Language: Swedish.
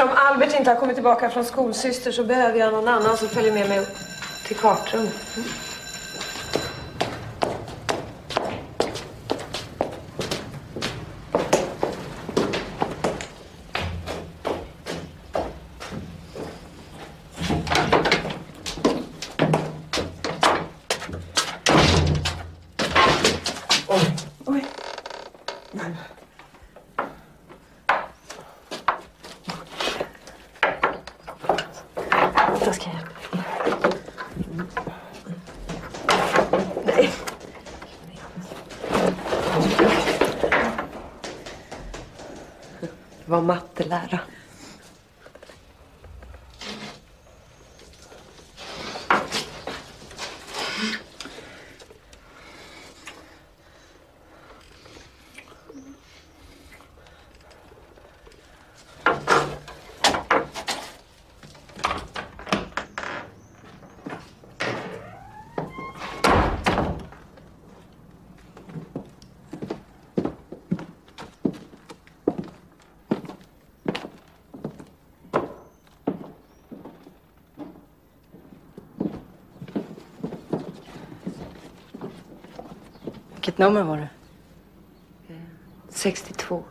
Eftersom Albert inte har kommit tillbaka från skolsyster så behöver jag någon annan som följer med mig upp till kartrum. Mm. Var mattelära. Nummer var det? Eh, 62.